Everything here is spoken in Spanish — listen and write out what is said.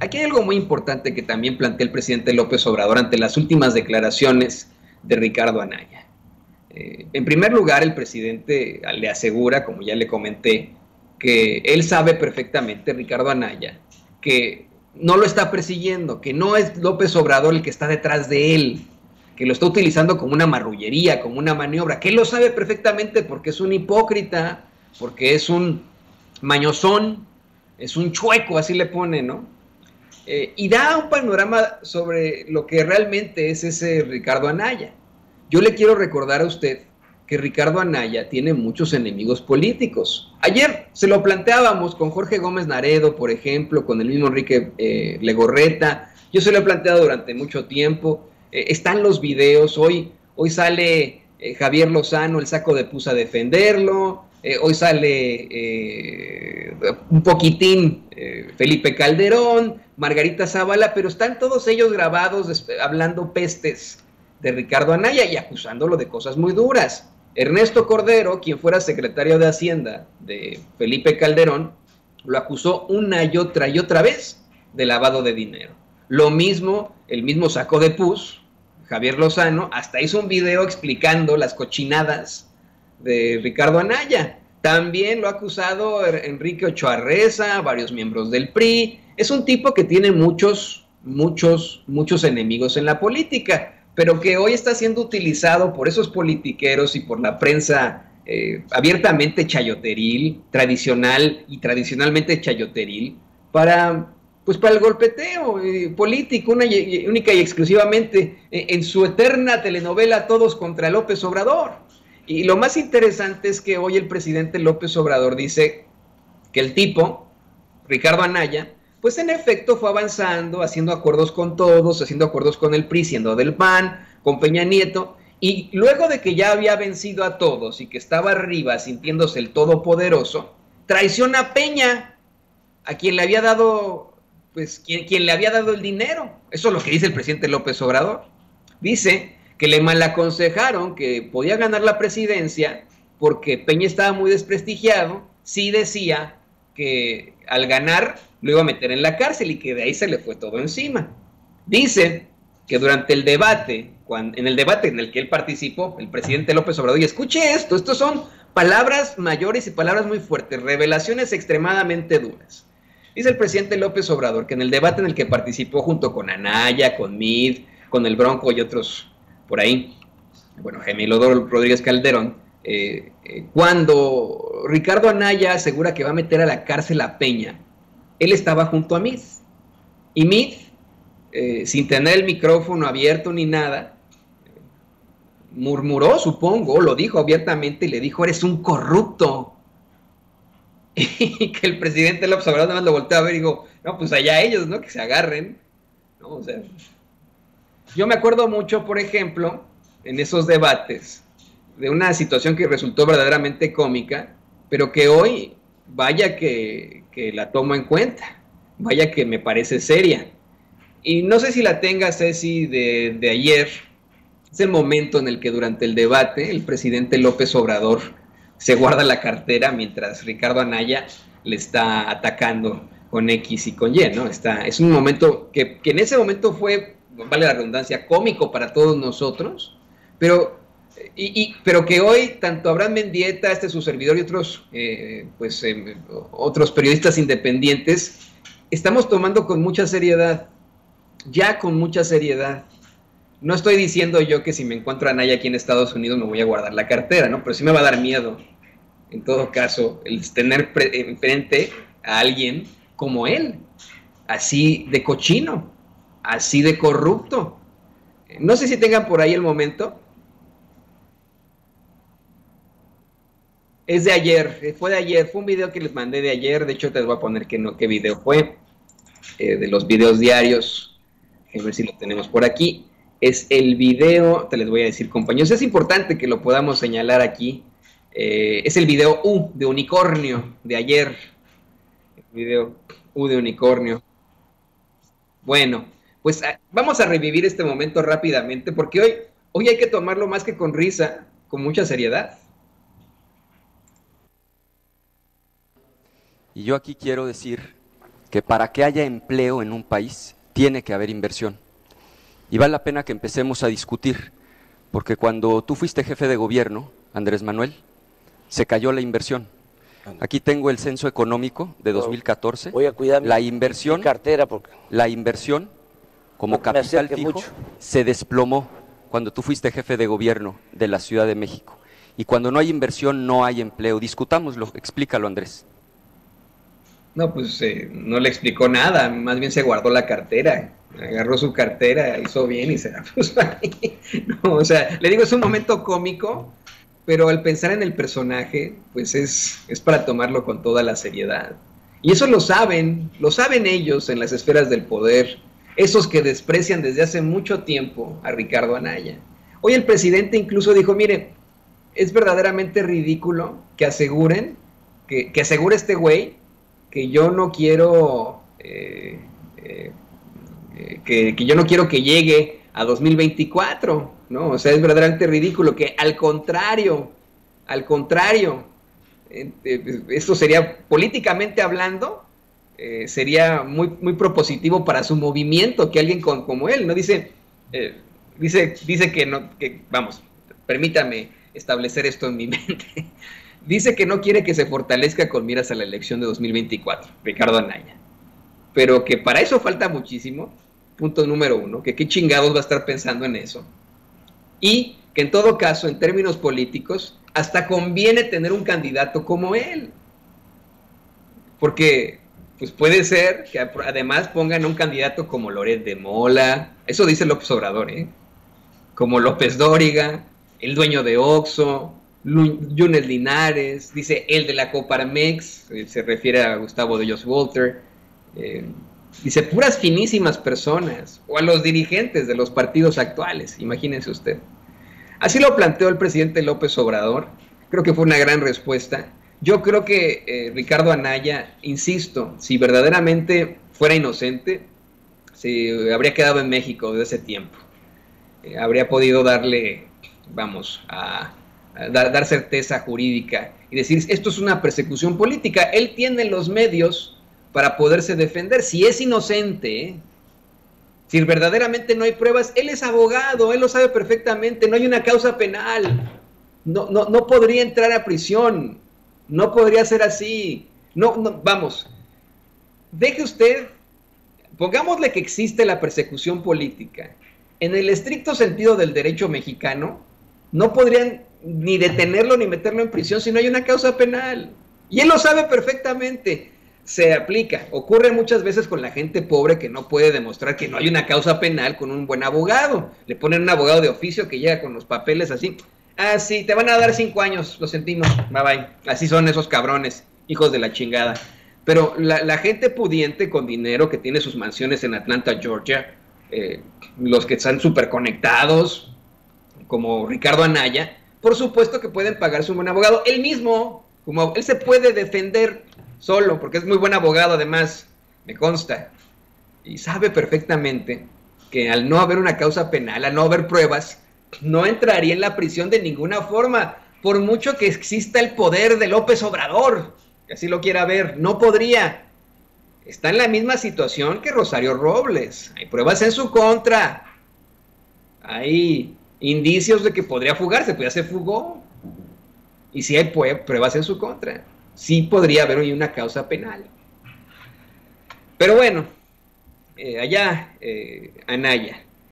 aquí hay algo muy importante que también plantea el presidente López Obrador ante las últimas declaraciones de Ricardo Anaya. Eh, en primer lugar, el presidente le asegura, como ya le comenté, que él sabe perfectamente, Ricardo Anaya, que no lo está persiguiendo, que no es López Obrador el que está detrás de él, que lo está utilizando como una marrullería, como una maniobra, que él lo sabe perfectamente porque es un hipócrita, porque es un mañosón, es un chueco, así le pone, ¿no? Eh, y da un panorama sobre lo que realmente es ese Ricardo Anaya. Yo le quiero recordar a usted que Ricardo Anaya tiene muchos enemigos políticos. Ayer se lo planteábamos con Jorge Gómez Naredo, por ejemplo, con el mismo Enrique eh, Legorreta. Yo se lo he planteado durante mucho tiempo. Eh, están los videos. Hoy, hoy sale Javier Lozano, el saco de pusa a defenderlo. hoy sale un poquitín Felipe Calderón. Margarita Zavala, pero están todos ellos grabados hablando pestes de Ricardo Anaya y acusándolo de cosas muy duras. Ernesto Cordero, quien fuera secretario de Hacienda de Felipe Calderón, lo acusó una y otra y otra vez de lavado de dinero. Lo mismo, el mismo saco de pus, Javier Lozano, hasta hizo un video explicando las cochinadas de Ricardo Anaya. También lo ha acusado Enrique Ochoa Reza, varios miembros del PRI, es un tipo que tiene muchos, muchos, muchos enemigos en la política, pero que hoy está siendo utilizado por esos politiqueros y por la prensa eh, abiertamente chayoteril, tradicional y tradicionalmente chayoteril, para, pues para el golpeteo eh, político, única y exclusivamente eh, en su eterna telenovela Todos contra López Obrador. Y lo más interesante es que hoy el presidente López Obrador dice que el tipo, Ricardo Anaya, pues en efecto fue avanzando, haciendo acuerdos con todos, haciendo acuerdos con el PRI, siendo del PAN, con Peña Nieto, y luego de que ya había vencido a todos y que estaba arriba sintiéndose el todopoderoso, traiciona a Peña, a quien le había dado, pues quien, quien le había dado el dinero. Eso es lo que dice el presidente López Obrador. Dice que le malaconsejaron que podía ganar la presidencia porque Peña estaba muy desprestigiado, sí decía que al ganar lo iba a meter en la cárcel y que de ahí se le fue todo encima. Dice que durante el debate, en el debate en el que él participó, el presidente López Obrador, y escuche esto, estos son palabras mayores y palabras muy fuertes, revelaciones extremadamente duras. Dice el presidente López Obrador que en el debate en el que participó junto con Anaya, con Mid, con el Bronco y otros por ahí, bueno, Gemilo Rodríguez Calderón, eh, eh, cuando Ricardo Anaya asegura que va a meter a la cárcel a Peña, él estaba junto a Mid. Y Mid, eh, sin tener el micrófono abierto ni nada, murmuró, supongo, lo dijo abiertamente y le dijo, eres un corrupto. Y que el presidente López Obrador nada más lo volteó a ver y dijo, no, pues allá ellos, ¿no? Que se agarren. yo me acuerdo mucho, por ejemplo, en esos debates, de una situación que resultó verdaderamente cómica, pero que hoy vaya que, la tomo en cuenta, vaya que me parece seria. Y no sé si la tenga Ceci de, de ayer, es el momento en el que durante el debate el presidente López Obrador se guarda la cartera mientras Ricardo Anaya le está atacando con X y con Y, ¿no? Está, es un momento que, que en ese momento fue, vale la redundancia, cómico para todos nosotros, pero y, pero que hoy tanto Abraham Mendieta, este su servidor y otros, eh, pues, em, otros periodistas independientes, estamos tomando con mucha seriedad, ya con mucha seriedad. No estoy diciendo yo que si me encuentro a Naya aquí en Estados Unidos me voy a guardar la cartera, ¿no? Pero sí me va a dar miedo, en todo caso, el tener enfrente a alguien como él, así de cochino, así de corrupto. No sé si tengan por ahí el momento Es de ayer, eh, fue de ayer, fue un video que les mandé de ayer, de hecho te voy a poner que no, qué video fue, eh, de los videos diarios, a ver si lo tenemos por aquí. Es el video, te les voy a decir compañeros, es importante que lo podamos señalar aquí, eh, es el video U de unicornio de ayer, el video U de unicornio. Bueno, pues ah, vamos a revivir este momento rápidamente porque hoy, hoy hay que tomarlo más que con risa, con mucha seriedad. Y yo aquí quiero decir que para que haya empleo en un país tiene que haber inversión. Y vale la pena que empecemos a discutir, porque cuando tú fuiste jefe de gobierno, Andrés Manuel, se cayó la inversión. Aquí tengo el censo económico de 2014. Voy a cuidar la inversión, cartera porque la inversión como capital fijo se desplomó cuando tú fuiste jefe de gobierno de la Ciudad de México. Y cuando no hay inversión no hay empleo. Discutámoslo, explícalo Andrés. No, pues eh, no le explicó nada, más bien se guardó la cartera, agarró su cartera, hizo bien y se la puso ahí. O sea, le digo, es un momento cómico, pero al pensar en el personaje, pues es, es para tomarlo con toda la seriedad. Y eso lo saben, lo saben ellos en las esferas del poder, esos que desprecian desde hace mucho tiempo a Ricardo Anaya. Hoy el presidente incluso dijo, mire, es verdaderamente ridículo que aseguren, que, que asegure este güey que yo no quiero eh, eh, eh, que, yo no quiero que llegue a 2024, ¿no? O sea, es verdaderamente ridículo que al contrario, al contrario, esto sería políticamente hablando, sería muy, muy propositivo para su movimiento que alguien como él, ¿no? Dice, dice, dice que no, que vamos, permítame establecer esto en mi mente. Dice que no quiere que se fortalezca con miras a la elección de 2024, Ricardo Anaya. Pero que para eso falta muchísimo, punto número uno, que qué chingados va a estar pensando en eso. Y que en todo caso, en términos políticos, hasta conviene tener un candidato como él. Porque pues puede ser que además pongan un candidato como Loret de Mola, eso dice López Obrador, ¿eh? como López Dóriga, el dueño de Oxo, Yunes Linares, dice el de la Coparmex, eh, se refiere a Gustavo de Walter, eh, dice puras finísimas personas, o a los dirigentes de los partidos actuales, imagínense usted. Así lo planteó el presidente López Obrador, creo que fue una gran respuesta. Yo creo que eh, Ricardo Anaya, insisto, si verdaderamente fuera inocente, se habría quedado en México desde ese tiempo. habría podido darle, vamos, a, dar, certeza jurídica y decir, esto es una persecución política. Él tiene los medios para poderse defender. Si es inocente, si verdaderamente no hay pruebas, él es abogado, él lo sabe perfectamente, no hay una causa penal, no, no, no podría entrar a prisión, no podría ser así. No, no, vamos, deje usted, pongámosle que existe la persecución política. En el estricto sentido del derecho mexicano, no podrían ni detenerlo ni meterlo en prisión si no hay una causa penal. Y él lo sabe perfectamente. Se aplica. Ocurre muchas veces con la gente pobre que no puede demostrar que no hay una causa penal con un buen abogado. Le ponen un abogado de oficio que llega con los papeles así. Ah, sí, te van a dar cinco años, lo sentimos. Bye bye. Así son esos cabrones, hijos de la chingada. Pero la, gente pudiente con dinero que tiene sus mansiones en Atlanta, Georgia, eh, los que están súper conectados, como Ricardo Anaya, por supuesto que pueden pagarse un buen abogado. Él mismo, como él se puede defender solo, porque es muy buen abogado además, me consta. Y sabe perfectamente que al no haber una causa penal, al no haber pruebas, no entraría en la prisión de ninguna forma, por mucho que exista el poder de López Obrador, que así lo quiera ver, no podría. Está en la misma situación que Rosario Robles. Hay pruebas en su contra. Hay indicios de que podría fugarse, pues ya se fugó. Y si hay pruebas en su contra, sí podría haber hoy una causa penal. Pero bueno, eh, allá, eh, Anaya,